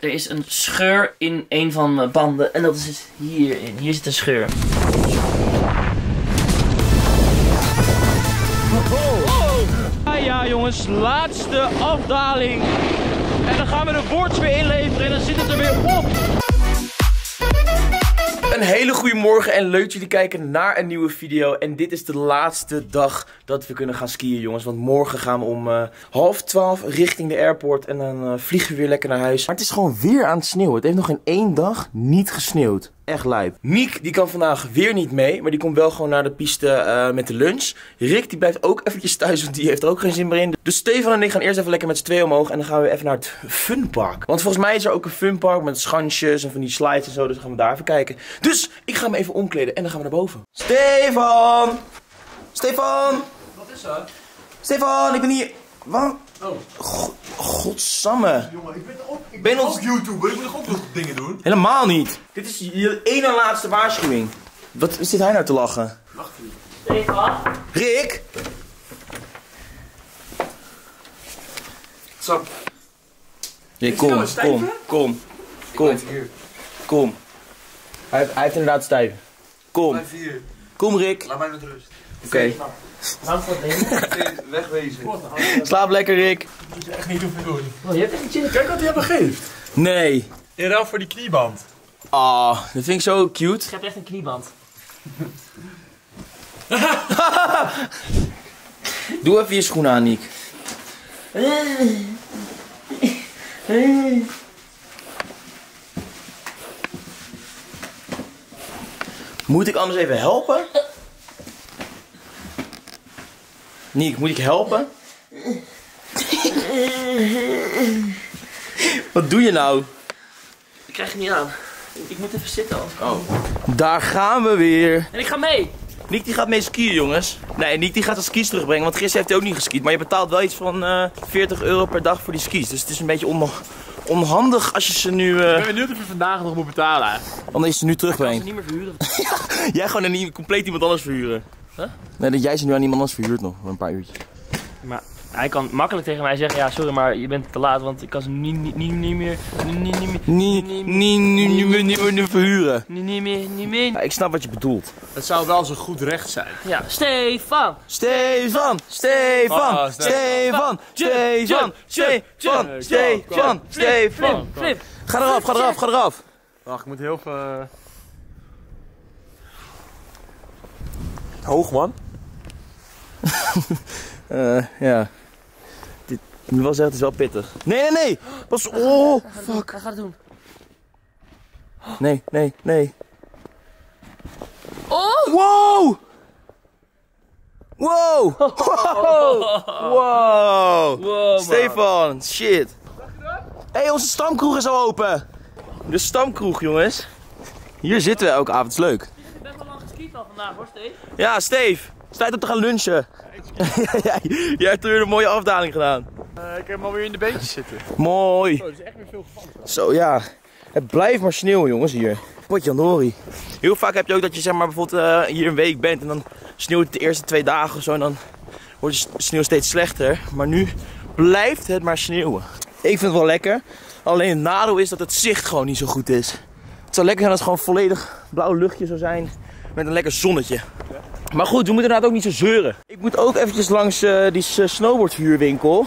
Er is een scheur in een van mijn banden. En dat is dus hierin. Hier zit een scheur. Ja jongens, laatste afdaling. En dan gaan we de boards weer inleveren en dan zit het er weer op. Een hele goede morgen en leuk dat jullie kijken naar een nieuwe video. En dit is de laatste dag dat we kunnen gaan skiën, jongens. Want morgen gaan we om eh, half twaalf richting de airport. En dan eh, vliegen we weer lekker naar huis. Maar het is gewoon weer aan het sneeuwen. Het heeft nog in één dag niet gesneeuwd. Echt lijp. Niek, die kan vandaag weer niet mee. Maar die komt wel gewoon naar de piste eh, met de lunch. Rick, die blijft ook eventjes thuis, want die heeft er ook geen zin meer in. Dus Stefan en ik gaan eerst even lekker met z'n tweeën omhoog. En dan gaan we even naar het funpark. Want volgens mij is er ook een funpark met schansjes en van die slides en zo. Dus gaan we daar even kijken. Dus ik ga me even omkleden en dan gaan we naar boven. Stefan! Stefan! Wat is dat? Stefan, ik ben hier. Wat? Oh. God, godsamme. Jongen, ik ben ook, ik Ben ben ons- ook YouTuber, ik moet ook nog dingen doen? Helemaal niet. Dit is je ene en laatste waarschuwing. Wat zit hij nou te lachen? Wacht even. Rick! Sam, Rick, hij kom, nou kom, kom, kom, kom. Hij, heeft- hij heeft inderdaad stijf. Kom, kom Rick. Laat mij met rust. Oké. Geen Wegwezen. Slaap lekker Rick. Moet je echt niet hoeven doen. Oh, je hebt echt een. Kijk wat hij hebben geeft. Nee. In ruil voor die knieband. Ah, dat vind ik zo cute. Je hebt echt een knieband. Doe even je schoenen aan, Niek. Moet ik anders even helpen? Niek, moet ik helpen? Wat doe je nou? Ik krijg het niet aan. Ik moet even zitten al. Oh. Daar gaan we weer. En ik ga mee. Niek die gaat mee skiën, jongens. Nee, Niek die gaat de skis terugbrengen, want gisteren heeft hij ook niet geskiet. Maar je betaalt wel iets van eh 40 euro per dag voor die skis. Dus het is een beetje on onhandig als je ze nu, eh ben benieuwd of je vandaag nog moet betalen. omdat je ze nu Ik kan ze niet meer verhuren. Jij gewoon een compleet iemand anders verhuren. Huh? Nee, dat jij ze nu aan iemand anders verhuurt nog, voor een paar uurtjes. Maar hij kan makkelijk tegen mij zeggen, ja sorry maar je bent te laat, want ik kan ze niet, niet, niet, niet meer, niet, niet, niet meer, Niet, niet, niet, niet, meer- niet meer verhuren. niet, niet meer, niet meer. Ik snap wat je bedoelt. Het zou wel zo goed recht zijn. Ja, Stefan. Stefan, Stefan, Ah, Stefan, Stefan, Stefan, Stefan, Stefan. Flip, flip. Ga eraf, ga eraf, ga eraf. Wacht, ik moet heel veel... Hoog man. Eh, ja. Ik moet wel zeggen, het is wel pittig. Nee, nee, nee! Pas, oh, fuck. Hij gaat het doen. Nee, nee, nee. Oh! Wow! Wow! Wow! Wow! Wow, man. Stefan, shit. Hé, hey, onze stamkroeg is al open. De stamkroeg, jongens. Hier zitten we elke avond, is leuk. Hebt best wel lang geskiet al vandaag hoor, Steve. Ja, Steve, het is tijd om te gaan lunchen. Jij jij hebt er weer een mooie afdaling gedaan. Eh, ik heb hem alweer in de beentjes zitten. Mooi. Oh, er is echt weer veel gevallen. Zo ja, het blijft maar sneeuwen jongens hier. Potjandori. Heel vaak heb je ook dat je zeg maar bijvoorbeeld eh, hier een week bent en dan sneeuwt het de eerste twee dagen of zo en dan wordt de sneeuw steeds slechter. Maar nu blijft het maar sneeuwen. Ik vind het wel lekker. Alleen het nadeel is dat het zicht gewoon niet zo goed is. Het zou lekker zijn als het gewoon volledig blauw luchtje zou zijn met een lekker zonnetje. Maar goed, we moeten inderdaad ook niet zo zeuren. Ik moet ook eventjes langs eh, die snowboardhuurwinkel.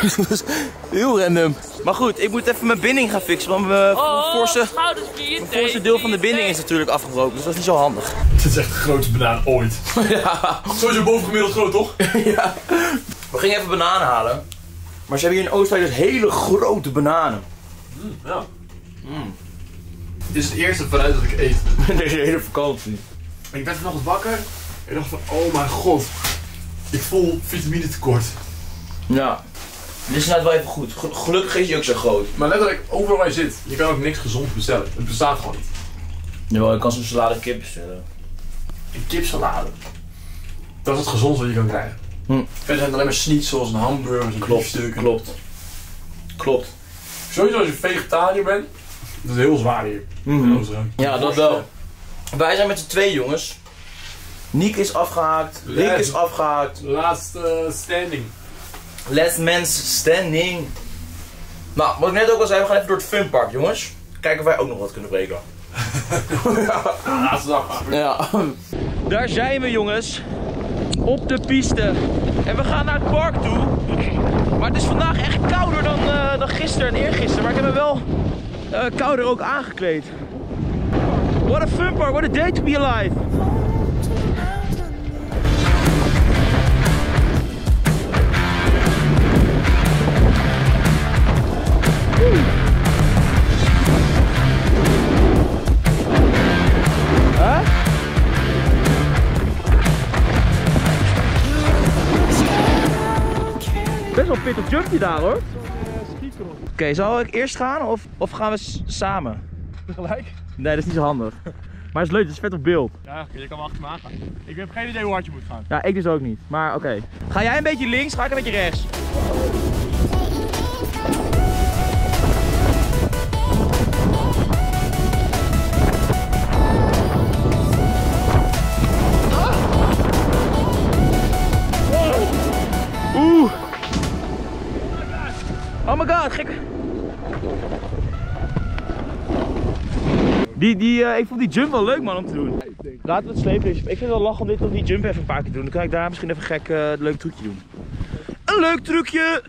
Dat is heel random. Maar goed, ik moet even mijn binding gaan fixen. Want mijn Oh, voorste, mijn voorste deel van de binding is natuurlijk afgebroken. Dus dat is niet zo handig. Dit is echt de grootste banaan ooit. Ja. Sowieso bovengemiddeld groot, toch? ja. We gingen even bananen halen. Maar ze hebben hier in Oostenrijk dus hele grote bananen. Ja. Dit is het eerste vanuit dat ik eet. Deze hele vakantie. Ik werd vanochtend wakker. Ik dacht van, oh mijn god. Ik voel vitamine tekort. Ja. Dit is inderdaad wel even goed. Ge- Gelukkig is hij ook zo groot. Maar letterlijk, overal waar je zit, je kan ook niks gezond bestellen. Het bestaat gewoon niet. Jawel, ik kan zo'n salade kip bestellen. Een kipsalade. Dat is het gezondste wat je kan krijgen. Hm. Verder zijn het alleen maar schnitzels en hamburgers en Klopt, biefstukken. klopt. Klopt. Sowieso als je vegetariër bent, dat is heel zwaar hier. Mhm. Ja, dat wel. Wij zijn met z'n twee jongens. Niek is afgehaakt, Rick Ja. is afgehaakt. Laatste standing. Last man's standing. Nou, wat ik net ook al zei, we gaan even door het funpark, jongens. Kijken of wij ook nog wat kunnen breken. Laatste dag. Ja. Daar zijn we jongens. Op de piste. En we gaan naar het park toe. Maar het is vandaag echt kouder dan, eh, dan gisteren en eergisteren. Maar ik heb me wel eh, kouder ook aangekleed. What a fun park. What a day to be alive. Best wel pittig jumpje daar hoor. Oké, zal ik eerst gaan of, of gaan we samen? Tegelijk? Nee, dat is niet zo handig. Maar het is leuk, het is vet op beeld. Ja, je kan wel achter me aangaan. Ik heb geen idee hoe hard je moet gaan. Ja, ik dus ook niet. Maar oké. Ga jij een beetje links, ga ik een beetje rechts. Oh my god, gek. Die, die, eh, ik vond die jump wel leuk man om te doen. Laten we het sleepliftje. Ik vind het wel lachen om dit op die jump even een paar keer te doen. Dan kan ik daar misschien even gek eh, een leuk trucje doen. Een leuk trucje!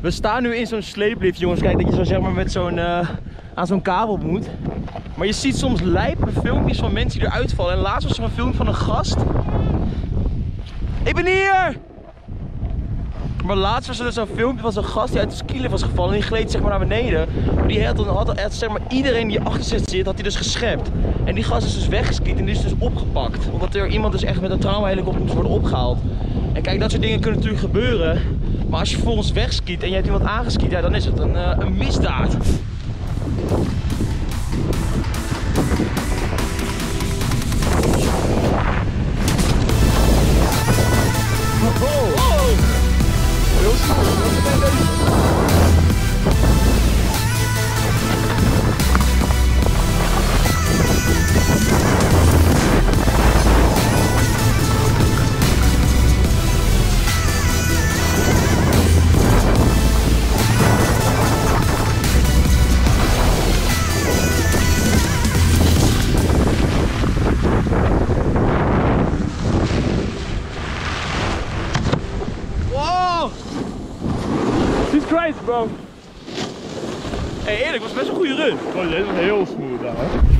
We staan nu in zo'n sleeplift, jongens. Kijk dat je zo zeg maar met zo'n eh, aan zo'n kabel moet. Maar je ziet soms lijpe filmpjes van mensen die eruit vallen. En laatst was er een film van een gast. Ik ben hier! Maar laatst was er dus zo'n filmpje van zo'n gast die uit de skilift was gevallen. En die gleed zeg maar naar beneden. Maar die had, had, had zeg maar iedereen die achter zich zit, had hij dus geschept. En die gast is dus weggeskiet en die is dus opgepakt. Omdat er iemand dus echt met een traumahelikopter moest worden opgehaald. En kijk, dat soort dingen kunnen natuurlijk gebeuren. Maar als je vervolgens wegskiet en je hebt iemand aangeskiet, dan is het een, eh, een misdaad. Hoş geldiniz.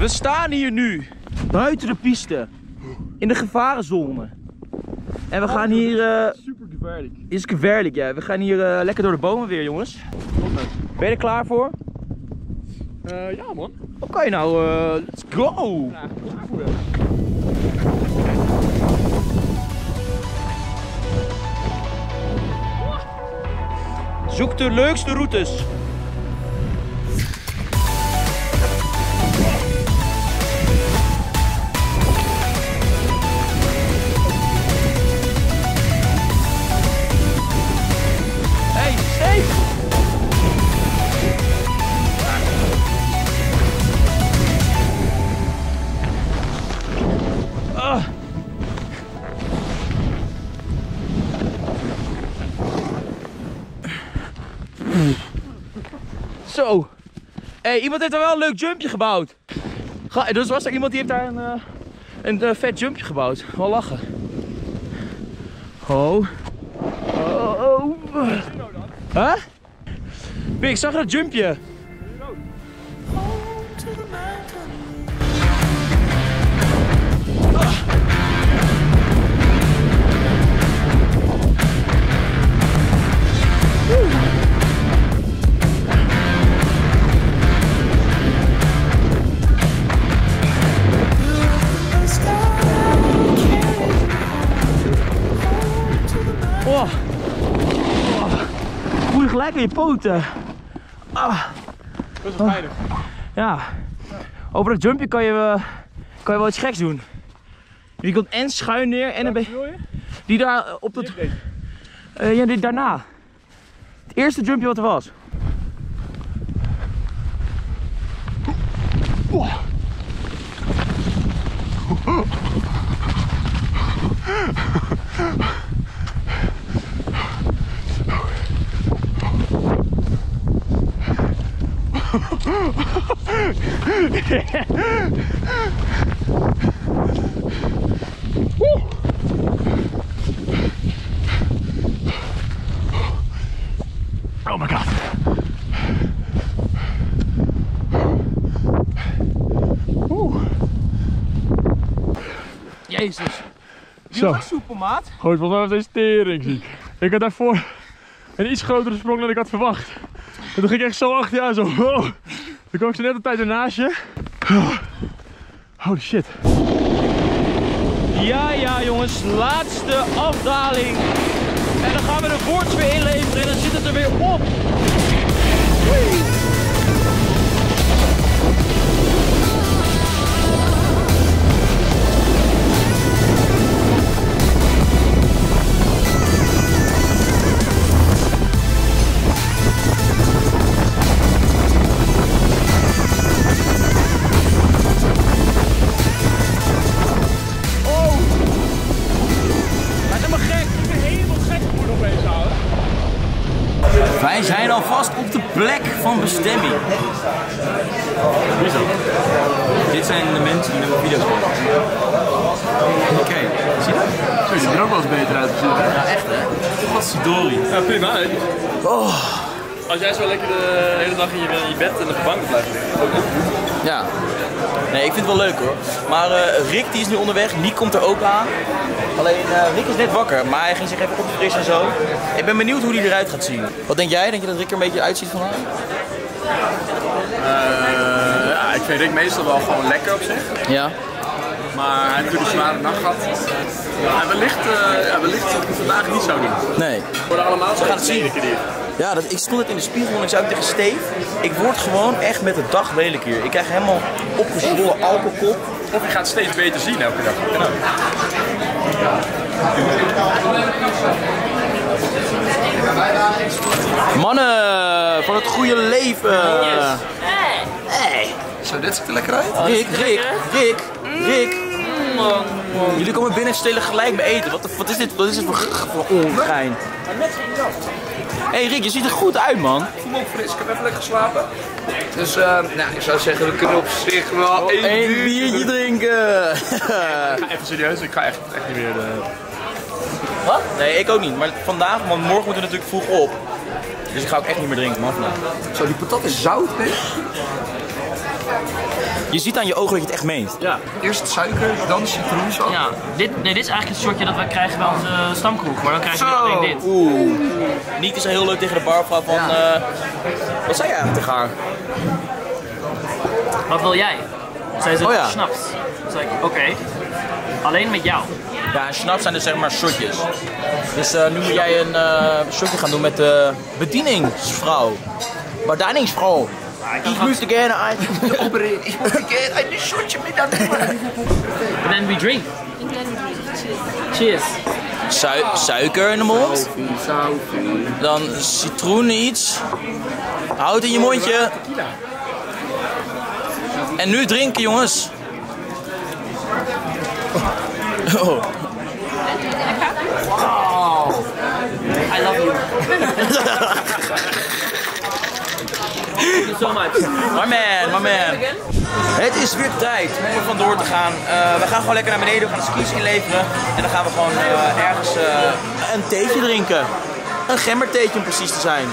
We staan hier nu, buiten de piste, in de gevarenzone. En we gaan hier, eh Super gevaarlijk. is gevaarlijk ja, we gaan hier eh, lekker door de bomen weer jongens. Ben je er klaar voor? Eh, ja, man. Oké nou, let's go! Ja. Zoek de leukste routes. Zo. hey, iemand heeft daar wel een leuk jumpje gebouwd. Ga, dus was er iemand die heeft daar een, eh, een eh, vet jumpje gebouwd. Wel lachen. Oh. Oh, oh. Huh? Pik, zag dat jumpje? Gelijk aan je poten. Ah. Dat is wel veilig. Ja. Over dat jumpje kan je, eh, kan je wel iets geks doen. Je komt en schuin neer en een beetje... Die daar eh, op dat... Eh, ja, dit daarna. Het eerste jumpje wat er was. Oh my god. Oeh. Jezus. Zo. Supermaat. Goed, volgens mij was deze tering ziek. Ik had daarvoor een iets grotere sprong dan ik had verwacht. En toen ging ik echt zo achter je aan, zo. Wow. Toen kwam ik zo net op tijd ernaast. Holy shit. Ja, ja jongens, laatste afdaling. En dan gaan we de boards weer inleveren en dan zit het er weer op. alvast op de plek van bestemming. Wie is dat? Dit zijn de mensen die mijn video's kijken. Oké, zie je dat? Zo ziet er ook wel eens beter uit. Ja, echt hè? Wat. Ja, prima. hè? Oh. Als jij zo lekker de hele dag in je, in je bed en op de bank blijft liggen. Ja. Nee, ik vind het wel leuk hoor. Maar eh, Rick die is nu onderweg, Niek komt er ook aan. Alleen eh, Rick is net wakker, maar hij ging zich even opfrissen en zo. Ik ben benieuwd hoe hij eruit gaat zien. Wat denk jij? Denk je dat Rick er een beetje uitziet vandaag? Eh, ja, ik vind Rick meestal wel gewoon lekker op zich. Ja. Maar hij heeft natuurlijk een zware nacht gehad. En wellicht, eh ja, wellicht het vandaag niet zou doen. Nee. We worden allemaal zo gaan het zien. Ja, dat, ik stond het in de spiegel en ik zei ook tegen Steve, ik word gewoon echt met de dag lelijk hier. Ik krijg helemaal opgezwollen alcoholkop. Of je gaat steeds beter zien elke dag. Genau. Mannen, van het goede leven. Hey. Zo, dit ziet er lekker uit. Rick, Rick, Rick, Rick. Jullie komen binnen en stelen gelijk mijn eten. Wat, de- wat is dit, wat is dit voor, voor ongein? Hé hey Rick, je ziet er goed uit man. Ik voel me ook fris. Ik heb even lekker geslapen. Dus eh, nou, ik zou zeggen, we kunnen op zich wel één biertje biertje doen. drinken. Even serieus, ik ga echt, echt niet meer... eh, Wat? Nee, ik ook niet. Maar vandaag, want morgen moeten we natuurlijk vroeg op. Dus ik ga ook echt niet meer drinken man. Zo, die patat is zout, hè? Je ziet aan je ogen dat je het echt meent. Ja. Eerst suiker, dan citroensap. Ja, dit, nee, dit is eigenlijk het soortje dat wij krijgen bij onze stamkroeg, maar dan krijg je alleen dit. Oeh. Niek is heel leuk tegen de barvrouw van... eh, wat zei jij eigenlijk tegen haar? Wat wil jij? Zij ze Oh ja. snapt. Toen zei ik, oké. Alleen met jou. Ja, en schnaps zijn dus zeg maar shotjes. Dus eh, nu moet jij een eh shotje gaan doen met de bedieningsvrouw. Bedieningsvrouw. Ik moest gerne een opereren. Ik moest gerne een shotje met dat doen. And then we drink. Cheers. Sui- suiker in de mond. Dan citroen iets. Houd in je mondje. En nu drinken jongens. Oh. I love you. Thank you so much. My man, my man. Het is weer tijd om er vandoor te gaan. Eh, we gaan gewoon lekker naar beneden, we gaan de skis inleveren. En dan gaan we gewoon eh, ergens eh, een theetje drinken. Een gembertheetje om precies te zijn.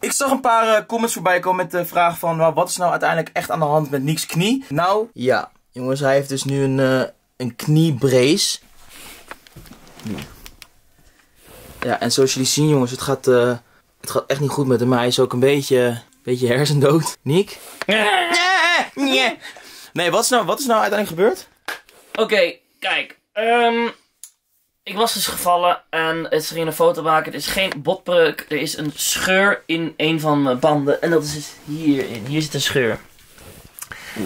Ik zag een paar comments voorbij komen met de vraag van... nou, wat is nou uiteindelijk echt aan de hand met Niks knie? Nou, ja. Jongens, hij heeft dus nu een, een kniebrace. Ja, en zoals jullie zien jongens, het gaat, het gaat echt niet goed met hem. Hij is ook een beetje, beetje hersendood. Niek? Nee, wat is, nou, wat is nou uiteindelijk gebeurd? Oké, kijk. ehm, ik was dus gevallen en het ging een foto maken. Het is geen botbreuk. Er is een scheur in een van mijn banden. En dat is dus hierin. Hier zit een scheur.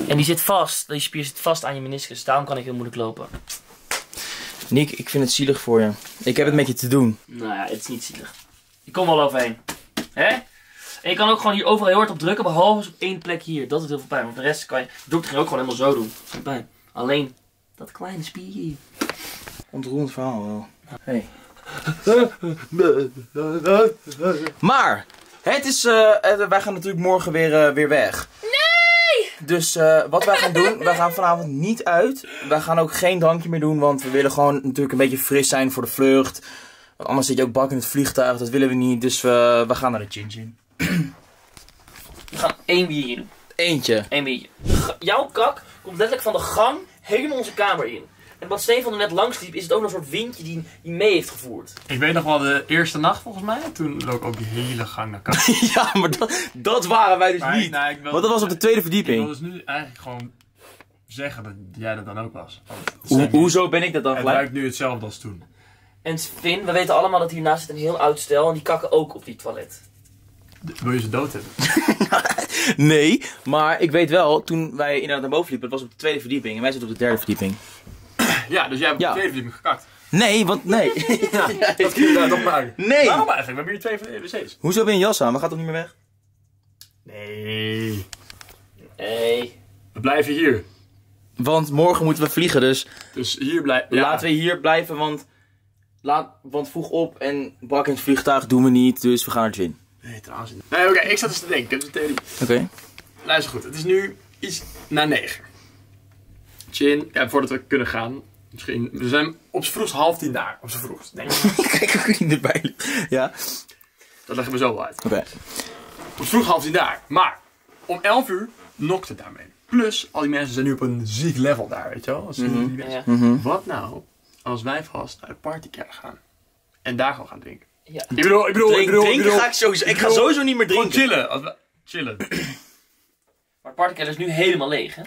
En die zit vast. Die spier zit vast aan je meniscus. Daarom kan ik heel moeilijk lopen. Niek, ik vind het zielig voor je. Ik heb het met je te doen. Nou ja, het is niet zielig. Je komt wel overheen. Hè? En je kan ook gewoon hier overal heel hard op drukken, behalve op één plek hier. Dat is heel veel pijn. Want de rest kan je... De dokter ging ook gewoon helemaal zo doen. Geen pijn. Alleen dat kleine spiertje hier. Ontroerend verhaal wel. Hey. Maar, Het is, eh, eh, wij gaan natuurlijk morgen weer, eh, weer weg. Nee! Dus eh, wat wij gaan doen, wij gaan vanavond niet uit. Wij gaan ook geen drankje meer doen, want we willen gewoon natuurlijk een beetje fris zijn voor de vlucht. Want anders zit je ook bak in het vliegtuig, dat willen we niet. Dus we we gaan naar de Chin Chin. We gaan één biertje doen. Eentje. Eén biertje. Jouw kak komt letterlijk van de gang helemaal onze kamer in. En wat Stefan er net langs liep, is het ook nog een soort windje die, die mee heeft gevoerd. Ik weet nog wel de eerste nacht volgens mij. Toen loop ik ook die hele gang naar kant. ja, maar dat, dat waren wij dus Maar, niet. nou, ik wil- Want dat was op de tweede Ik wil verdieping. dus nu eigenlijk gewoon zeggen dat jij dat dan ook was. Het hoezo ben ik dat dan Het gelijk? ruikt nu hetzelfde als toen. En Finn, we weten allemaal dat hiernaast zit een heel oud stel en die kakken ook op die toilet. Wil je ze dood hebben? Nee, maar ik weet wel, toen wij inderdaad naar boven liepen, het was op de tweede verdieping en wij zitten op de derde verdieping. Ja, dus jij hebt Ja. op de tweede verdieping gekakt. Nee, want nee. Dat kun je daar toch maken. nee! Waarom eigenlijk? We hebben hier twee van de wc's. Hoezo ben je jas aan? Maar gaat toch niet meer weg? Nee. Hey. We blijven hier. Want morgen moeten we vliegen, dus Dus hier blijven. laten we hier blijven, want, laat, want vroeg op en bak in het vliegtuig doen we niet, dus we gaan naar Gin. Nee, trouwens. Nee, oké, ik zat eens te denken. Ik heb een theorie. Oké. Luister goed, het is nu iets na negen. Chin, ja, voordat we kunnen gaan. Misschien, we zijn op z'n vroegst half tien daar. Op z'n vroegst, denk ik. Kijk ook niet erbij. Ja? Dat leggen we zo wel uit. Oké. Op z'n vroeg half tien daar. Maar, om 11 uur nokt het daarmee. Plus, al die mensen zijn nu op een ziek level daar, weet je wel. Als die mensen- Ja. Mhm. Wat nou als wij vast naar de partykerk gaan? En daar gewoon gaan drinken. Ja. Ik bedoel, ik bedoel, ik bedoel, ik bedoel, ga ik sowieso. Ik ga sowieso niet meer Gewoon drinken. chillen. Als we, chillen. Maar het partykeller is nu helemaal leeg, hè?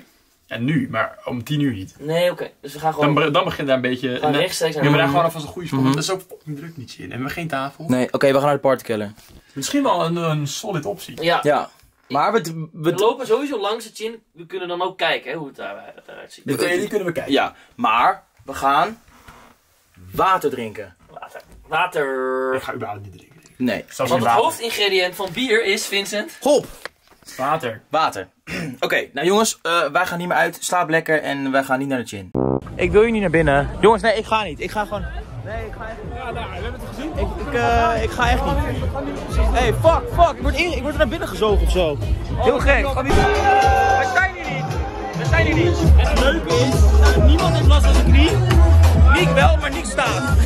Ja, nu, maar om tien uur niet. Nee, oké. Dus we gaan gewoon, Dan, dan begint daar een beetje... gaan en- rechtstreeks Ja, naar maar daar de gewoon alvast een goede spot. Dat is ook fucking druk niet zin. En we hebben geen tafel. Nee, oké, we gaan naar de partykeller. Misschien wel een, een solid optie. Ja. Ja. Maar we, We we, lopen sowieso langs het chin. We kunnen dan ook kijken hè, hoe het daar, eruit ziet. De theorie kunnen we kijken. Ja, maar we gaan water drinken. Water. Water. Ik ga überhaupt niet drinken. ik. Nee. Want het water. hoofdingrediënt van bier is, Vincent... Hop, Water. water. Oké, nou jongens, eh, wij gaan niet meer uit. Slaap lekker en wij gaan niet naar de gin. Ik wil je niet naar binnen. Jongens, nee, ik ga niet. Ik ga gewoon... Nee, ik ga echt niet. Ja, nou, we hebben het gezien. Ik, ik, eh, ik ga echt niet. Hey, fuck, fuck. Ik word, in, ik word naar binnen gezogen of zo. Heel gek. We zijn hier niet. We zijn hier niet. En het leuke is, niemand heeft last van zijn knie. Niek wel, maar Niek staat.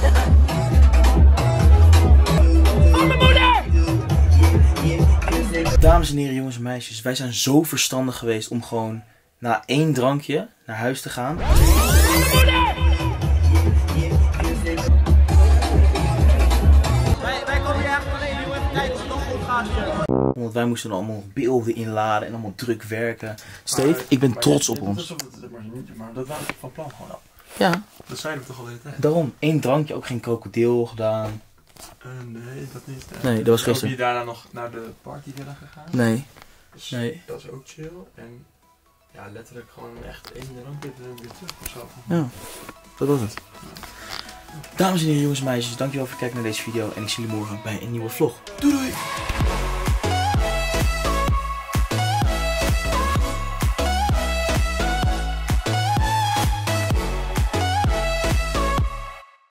Dames en heren, jongens en meisjes, wij zijn zo verstandig geweest om gewoon na één drankje naar huis te gaan. Wij, wij komen hier eigenlijk alleen heel even kijken of het nog goed gaat hier. Want wij moesten allemaal beelden inladen en allemaal druk werken. Steve, ik ben trots op ons. Maar dat waren we van plan gewoon. Ja, Dat zeiden we toch al de hele tijd? daarom. Eén drankje, ook geen krokodil gedaan. Eh, nee, dat niet. eh. Nee, dat was gisteren. niet daarna nog naar de party willen gegaan. Nee. Dus Nee. Dat was ook chill. En ja, letterlijk gewoon echt één drankje en dan weer terug of zo. Ja, dat was het. Dames en heren, jongens en meisjes, dankjewel voor het kijken naar deze video. En ik zie jullie morgen bij een nieuwe vlog. Doei doei!